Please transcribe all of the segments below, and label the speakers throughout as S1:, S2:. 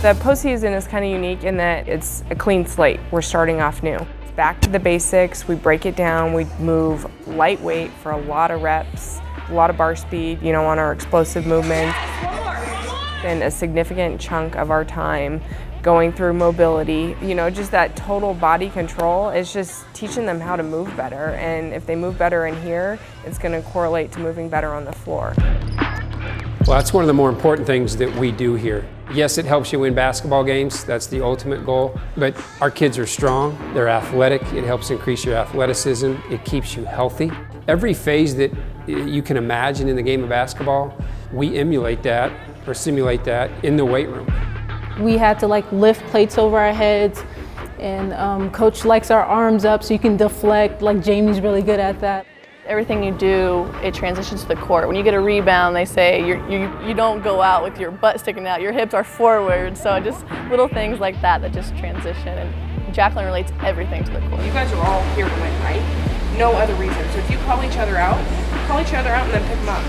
S1: The postseason is kind of unique in that it's a clean slate. We're starting off new. Back to the basics, we break it down, we move lightweight for a lot of reps, a lot of bar speed, you know, on our explosive movements. And a significant chunk of our time going through mobility, you know, just that total body control is just teaching them how to move better. And if they move better in here, it's going to correlate to moving better on the floor.
S2: Well, that's one of the more important things that we do here. Yes, it helps you win basketball games. That's the ultimate goal. But our kids are strong, they're athletic. It helps increase your athleticism, it keeps you healthy. Every phase that you can imagine in the game of basketball, we emulate that or simulate that in the weight room.
S3: We had to like lift plates over our heads and um, coach likes our arms up so you can deflect, like Jamie's really good at that.
S4: Everything you do, it transitions to the court. When you get a rebound, they say you you, you don't go out with your butt sticking out, your hips are forward. So just little things like that that just transition. And Jacqueline relates everything to the court.
S1: You guys are all here to win, right? No other reason. So if you call each other out, call each other out and then pick them up.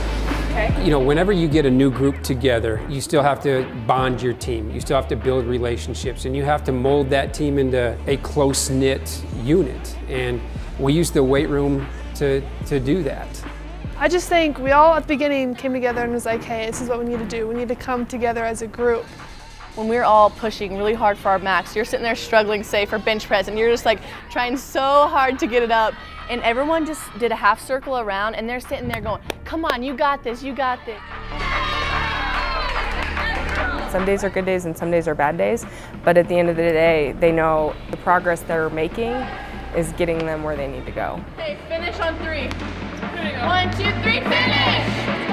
S1: Okay?
S2: You know, whenever you get a new group together, you still have to bond your team. You still have to build relationships and you have to mold that team into a close knit unit. And we use the weight room to, to do that.
S5: I just think we all at the beginning came together and was like, hey, this is what we need to do. We need to come together as a group.
S4: When we're all pushing really hard for our max, you're sitting there struggling, say, for bench press, and you're just like trying so hard to get it up. And everyone just did a half circle around, and they're sitting there going, come on, you got this, you got this.
S1: Some days are good days and some days are bad days, but at the end of the day, they know the progress they're making is getting them where they need to go.
S4: Okay, finish on three. One, two, three, finish!